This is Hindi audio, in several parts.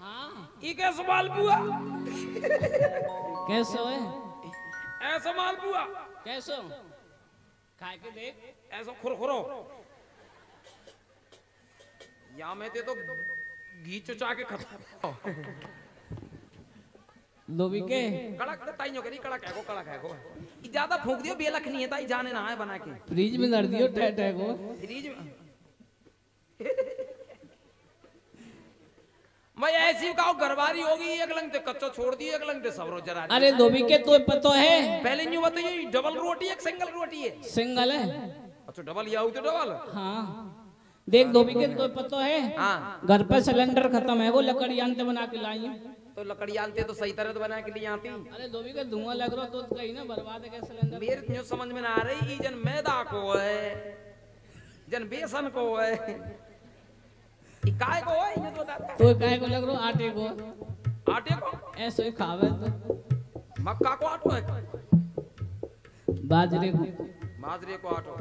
हाँ। ई कैसे माल बुआ? कैसो है? ऐसा माल बुआ? कैसो? खाए के देख। ऐसा खुरखुरो। या में ते तो घी चुचा के खत्म लोबी के। कड़क ताइयो करी कड़क है को कड़क है को ज़्यादा फूंक दियो बेलख नहीं है ताई जाने ना है बना के। फ्रिज में धर दियो टह टह को फ्रीज में मैं ऐसी का घरवारी होगी एक लंग कच्चो छोड़ दिए एक लंग ते सब रोज जरा अरे लोबी के तो पतो है। पहले न्यू बताइए डबल रोटी है सिंगल रोटी है? सिंगल है। अच्छा डबल या तो डबल? हाँ। देख धोबी के तो पतो है। हाँ। घर पर सिलेंडर खत्म है वो लकड़ी अंत बना के लाई हूँ। तो लकड़ी आनते तो सही तरह तो बना के लिए आती। अरे धोबी के धुआँ लग रहा तो कहीं ना बर्बाद है क्या सिलेंडर? मेरे न्यू समझ में ना आ रही जन मैदा को है जन बेसन को है। काय को है? ये तो बता तो काहे को लग रहा आटे को। आटे को? ऐसे खावे तो। मक्का को आटो है? बाजरे को। माजरे को आटो।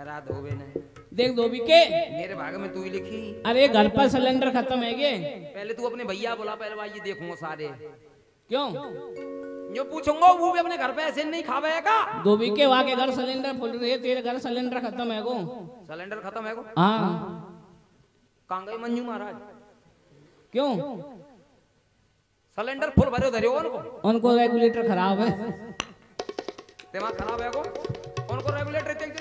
रात ने। देख धोबी के। मेरे भाग में तू ही लिखी। अरे घर पर सिलेंडर खत्म है ये पहले तू अपने भैया बोला पहले भाई ये देखूँगा सारे। क्यों? जो पूछूँगा वो भी अपने घर पे ऐसे नहीं खावेगा। धोबी के वहाँ के घर सिलेंडर फुल रही है तेरे घर सिलेंडर खत्म है को सिलेंडर खत्म है को हाँ। कहाँ गए मंजू महाराज? क्यों? सिलेंडर फुल भरे धरे उनको। उनको रेगुलेटर खराब है। दिमाग खराब है को उनको रेगुलेटर चेक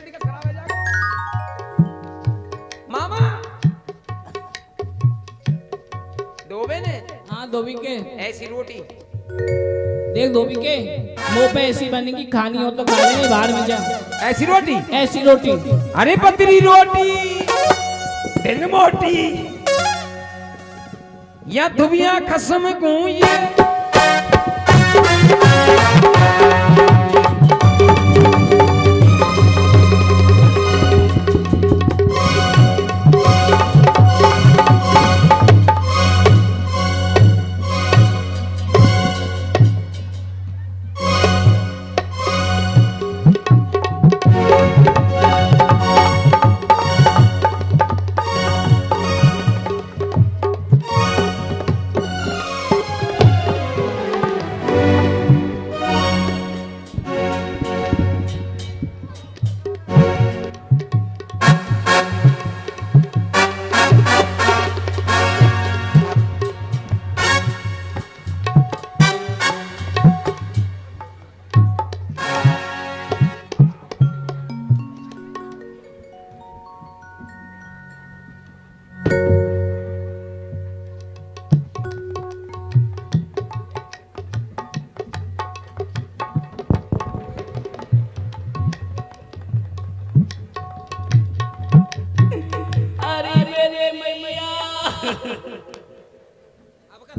दोबे ने हाँ धोबी के ऐसी रोटी। देख धोबी के मुँह पे ऐसी बनेगी खानी हो तो खा ले नहीं बाहर में जा। ऐसी रोटी? ऐसी रोटी। अरे पतली रोटी। दिन मोटी। या दुबिया खसम को ये।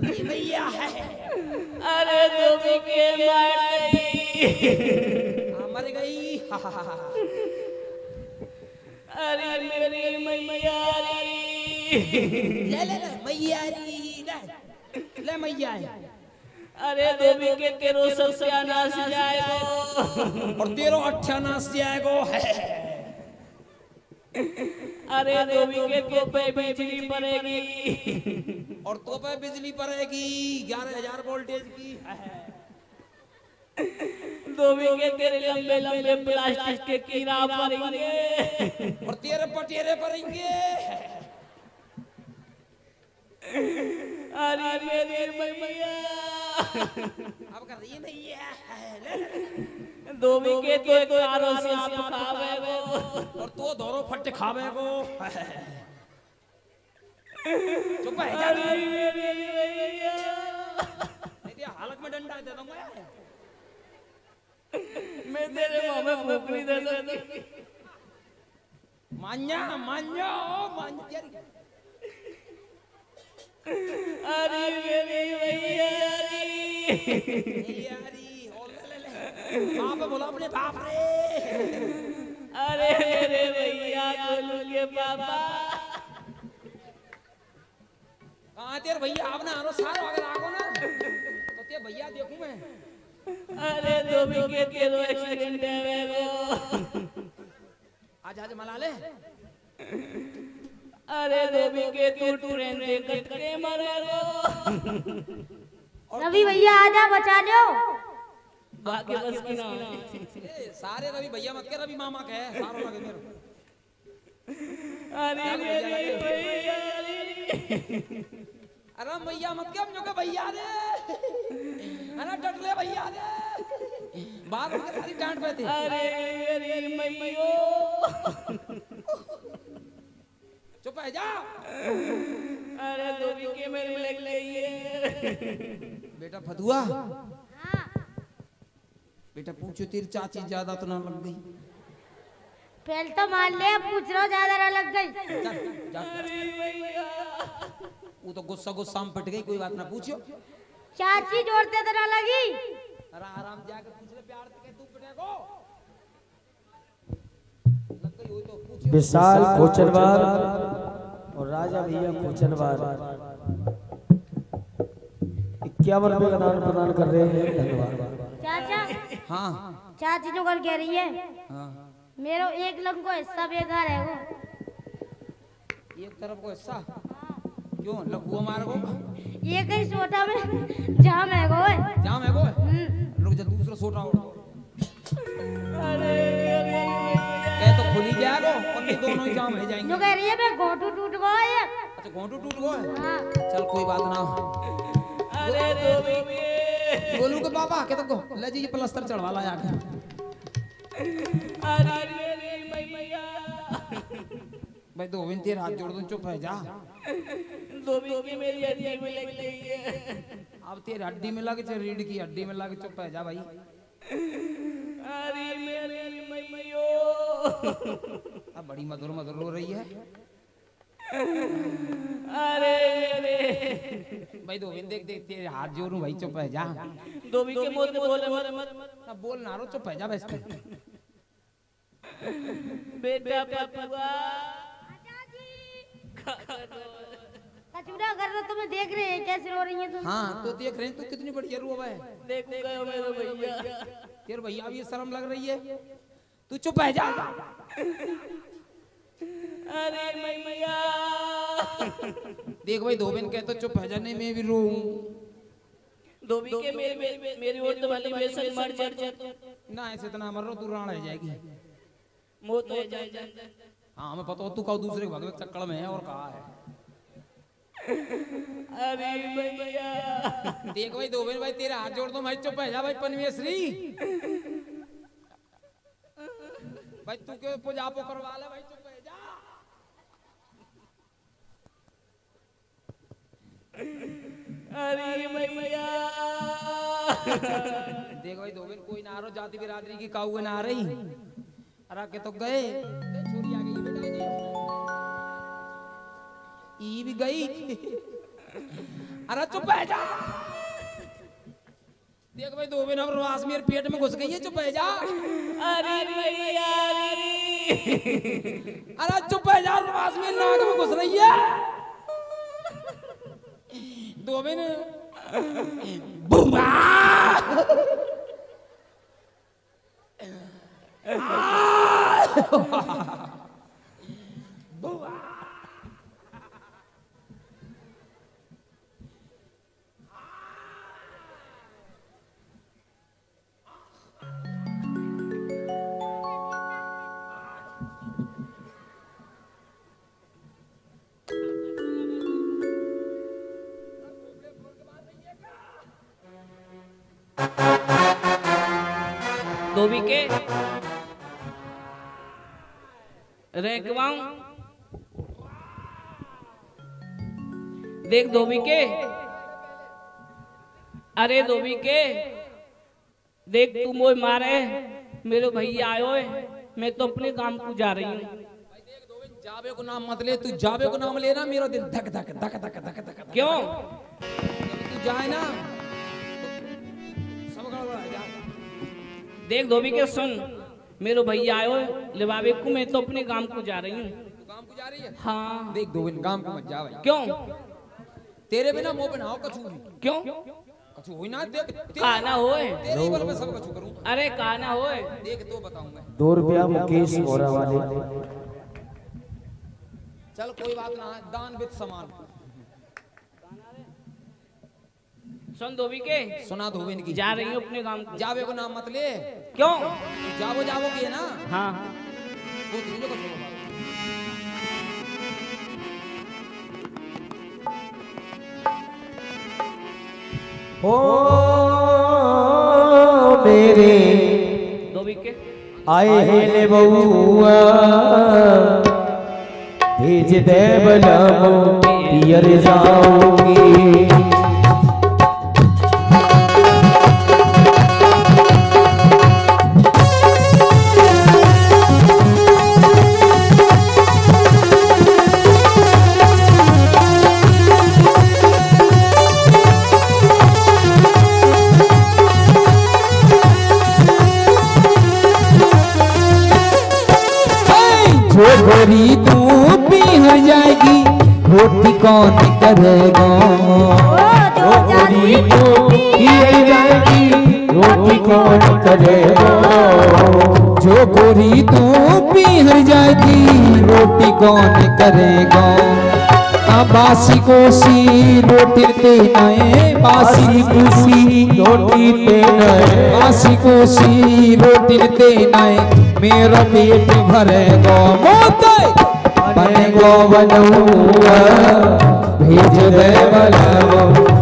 भैया है अरे धोबी के मार गई हाँ, मर गई। अरे मेरी मैया ले ले ले मैया री ले ले मैया अरे धोबी के तेरो सत्यानाश जाएगा। और तेरो अठानास जाएगो है। अरे धोबी के तो पे बिजली पड़ेगी। और तो पे बिजली पड़ेगी ग्यारह हज़ार वोल्टेज की। धोबी के तेरे लंबे लंबे प्लास्टिक के कीड़ा पड़ेंगे। और तेरे पटेरे पड़ेंगे। अरे मेरी मैया अब कर रही भैया ले, ले। धोबी के तो एक कारो से आप खावे वो। और तो दोरो फट खावे को चुप है जा। अरे मेरी तो हालत में डंडा दे दूँगा। मैं तेरे मुँह में फूकनी दे दूँगी। मान्या मान्या ओ मान्या। अरे मेरी यारी ले ले बाप बोला अपने बाप रे। अरे मेरे भैया गोलू के पापा। कहाँ तेरे भैया? आपने आरो सारो अगर आगो ना। तो ते भैया देखूँ मैं। अरे धोबी के तेरो एक्सीडेंट है वो आज आज मला ले। अरे धोबी के तू ट्रेन से कट के मरेगो रवि भैया आजा बचा लो बाकी बस की ना। सारे रवि भैया मत के रवि मामा के सारो लगे मेरे अरे मेरी भैया अरे मैया मत के हम जो के भैया रे अरे डटले भैया रे बात उनके सारी डांट पे थी। अरे मेरी मैयो चुप है जा। अरे धोबी के मेरे लग गई है। बेटा फतुआ बेटा पूछो तेरी चाची ज़्यादा तो ना लग गई। पहले तो मान ले पूछ रहा ज़्यादा ना लग गई। वो तो गुस्सा गुस्सा में पिट गई कोई बात ना पूछो। चाची जोड़ते तो ना लगी। अरे आराम जाके पूछ ले प्यार से के तू पिटेगो लग गई हो तो पूछो। विशाल कोचरवार और राजा भैया कोचरवार इक्यावन रुपए का दान प्रदान कर रहे हैं धन्यवाद। हाँ। चाची जो कल कह रही है हाँ। मेरो एक लंग को हिस्सा बेकार है वो। एक तरफ़ को हिस्सा? क्यों? लघु हमारे को? ये कहीं सोटा में जहाँ मैं गो है जाम है वो? हम्म, रुक जा दूसरा सोटा और अरे कह तो खुली जाएगा और ये दोनों ही जाम है जाएँगे। जो कह रही है मैं घोटू टूट गो है। अच्छा घोंटू टूट गया हाँ? चल कोई बात ना अरे धोबी के गोलू के पापा के तो ले जी ये प्लास्टर चढ़वा ला जाके अरे मेरी मैया। भाई दो बिन तेरे हाथ जोड़ दूँ चुप है जा। धोबी की मेरी हड्डी में लग गई है। अब तेरे हड्डी में लगे चाहे रीढ़ की हड्डी में लगे चुप है जा भाई। अरे मेरी मैयो। अब बड़ी मधुर मधुर हो रही है। अरे मेरे भाई दो बिन देख देख तेरे हाथ जोड़ूं भाई चुप है जा। धोबी के मुँह से बोले मत मत अब बोल ना रो चुप है जा बस। बेटा पपुआ कचूरा कर रहा तुम्हें देख रहे हैं कैसे रो रही है तुम? हाँ तो देख रहे हैं तू कितनी बढ़िया रो है। देखो गयो मेरे भैया तेरे भैया भी ये शर्म लग रही है। तू चुप है जा। अरे मैया। देख भाई दो बिन कह तो चुप है जा नहीं मैं भी रो धोबी के मेरे मेरे मेरी तो वाली बेसन मर जा जा ना ऐसे इतना मर रो तू राण रह जाएगी। तो जाए हाँ मैं पता हो तू का दूसरे भगवे चक्कर में है और कहा है। अरे भैया देख भाई दो भाई तेरे हाथ जोड़ दो भाई चुप है जा भाई पनवेश्वरी। भाई तू क्यों पूजा करवा ले भाई चुप है जा अरे भैया देख भाई दो बिन कोई ना आ रहा जाति बिरादरी की काऊ ना आ रही। अरे के तो गए। छोरी आ गई ई भी गई। अरे चुप है जा। देख भाई दो बिन अब रवास मेरे पेट में घुस गई है चुप है जा। अरे अरे चुप है जा रवास मेरे नाक में घुस रही है। दो बिन बुआ धोबी के रैकवाऊं देख धोबी के। अरे धोबी के देख तू मोय मारे मेरे भैया आयो है मैं तो अपने काम को जा रही हूँ। जावे को नाम मत ले तू जावे को नाम लेना मेरा दिल धक धक धक धक धक धक धक। क्यों? तू जाए ना। देख धोबी के सुन। मेरे भैया आयो लिबावे को मैं तो अपने काम को जा रही हूँ। तू को जा रही है? हाँ। देख दो इन काम को मत जा भाई। क्यों? तेरे बिना मुँह बनाओ कछू क्यों? कछू होई ना देख तेरे- खाना होए। तेरे बल में सब कछू करूँ। अरे खाना होए। देख तो बताऊँगा दो रुपया मुकेश मोरा वाले। चल कोई बात ना दान विद समान। सुन धोबी के? सुना दो इनकी। जा रही हूँ अपने गाँव जावे को नाम मत ले। क्यों? जावो जावो की है ना हाँ को छोड़ो ओ मेरे धोबी के? आए हेले बउआ भेज दे बलमो पियर जाऊँगी। करेगा तो जाएगी रोटी कौन करेगा जो गोरी तू पिघल जाएगी रोटी कौन करेगा? बासी कोसी रोटी ते नए बासी खुशी रोटी पे नए बासी कोसी रोटी ते नए मेरा पेट भरेगा। मोते बने बनौआ भेज दे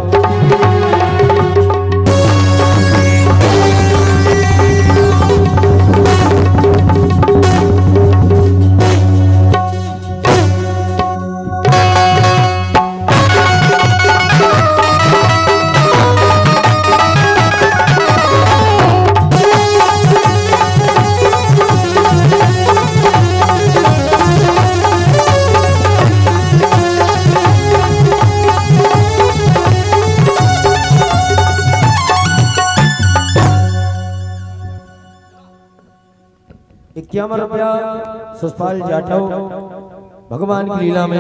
सुषपाल जाटव भगवान की लीला में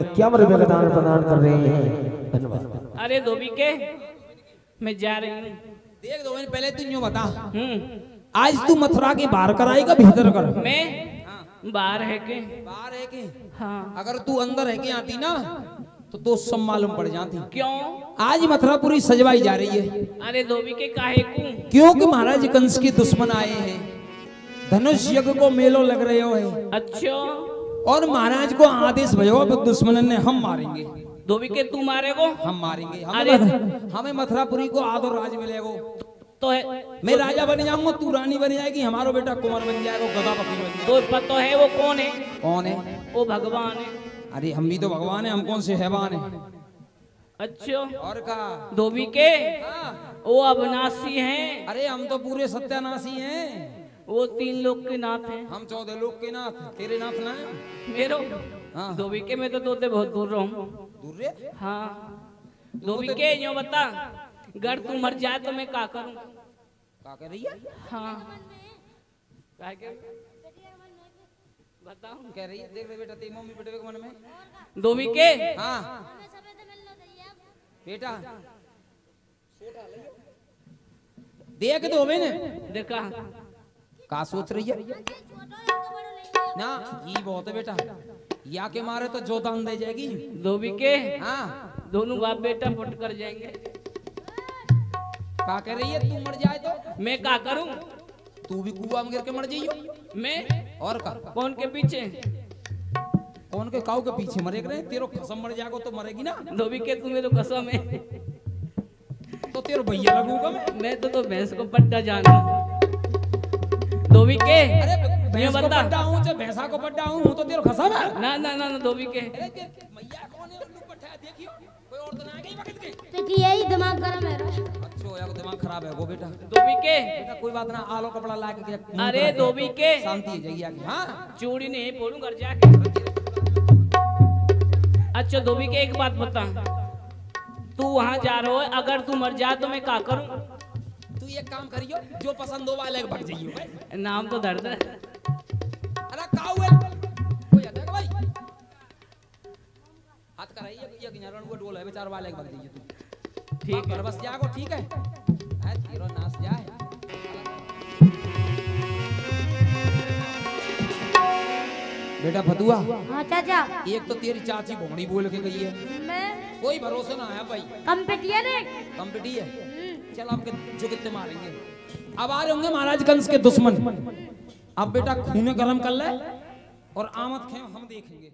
इक्यावन रुपये का दान प्रदान कर रहे हैं? धन्यवाद। अरे धोबी के मैं जा रही हूँ। देख दो मैंने पहले तू यूँ बता। हम्म। आज तू मथुरा के बाहर कर आएगा भीतर कर। मैं? बाहर है के। बाहर है के? हाँ। अगर तू अंदर है के आती ना तो तो सब मालूम पड़ जाती। क्यों? आज मथुरा पूरी सजवाई जा रही है। अरे धोबी के काहे को? क्योंकि महाराज कंस के दुश्मन आए हैं। धनुष यज्ञ को मेलो लग रहे हो अच्छा। और महाराज को आदेश भयो अब दुश्मन ने हम मारेंगे। धोबी के तू मारे को हम मारेंगे। हमें हमें मथुरापुरी को आदर राज मिलेगा। तो है। मैं राजा बन जाऊँगा तू रानी बन जाएगी हमारा बेटा कुंवर बन जाएगा गदा पकड़ी बन तो पता है वो कौन है? कौन है? वो भगवान है। अरे हम भी तो भगवान है हम कौन से हैवान है? अच्छा। और का? धोबी के? हाँ, वो अविनाशी हैं। अरे हम तो पूरे सत्यानाशी हैं। वो तीन लोग के नाथ हैं। हम चौदह लोग के नाथ तेरे नाथ ना मेरो। हाँ। धोबी के मैं तो तोते बहुत दूर रहूँ। दूर रे? हाँ। धोबी के यो बता अगर तू मर जाए तो मैं का करूँ? का कर रही है? हाँ। क्या? कह रही कह रही है देख रहे बेटा तेरी मम्मी बेटे के मन में। धोबी के हाँ बेटा। देख दो मैंने देखा। का सोच रही है? ना ये बहुत है बेटा। या के मारे तो जो दान दे जाएगी। धोबी के? हाँ। दोनों बाप बेटा फुट कर जाएँगे। का कह रही है? तू मर जाए तो। मैं का करूँ? तू भी कुआ में गिर के मर जाइयो। मैं? और का कौन के पीछे? कौन के काऊ के पीछे मरे रहे तेरो कसम मर जाएगा तो मरेगी ना। धोबी के तुम्हें तो कसम है। तो तेरो भैया लगूँगा मैं। मैं तो तो भैंस को पट्टा जानू धोबी के? अरे को बता पड्डा हूँ चाहे भैंसा को पड्डा हूँ हूँ तो तेरो कसम है? ना ना ना ना धोबी के। अरे मैया कौन है? उल्लू पट्टा है देखियो कोई और तो ना आ गई वक्त के? तो यही दिमाग गरम है। अच्छो यार दिमाग खराब है वो बेटा। धोबी के? बेटा कोई बात ना आलो कपड़ा ला के के- अरे धोबी के। शांति है जगिया की हाँ? चूड़ी नहीं पोड़ू घर जाके। अच्छा धोबी के एक बात बता। तू वहाँ जा रहा है अगर तू मर जा तो मैं का करूँ? तू ये काम करियो जो पसंद हो वाले के भग जाइयो भाई। नाम तो दर्द है। अरे काऊ है? कोई है क्या भाई? हाथ कराइए ये गिनारण को डोल है बेचारा वाले के भग जाइए तू। ठीक है। बस जागो ठीक है? है तेरो नाश जाए बेटा फतुआ हाँ चाचा। एक तो तेरी चाची भोंगड़ी बोल के गई है। मैं? कोई भरोसा ना आया भाई। कंपेटियर है कंपिटी है। चल आपके जो कितने मारेंगे। अब आ रहे होंगे महाराज कंस के दुश्मन। अब बेटा, खूने गरम कर ले और आमद खेम हम देखेंगे।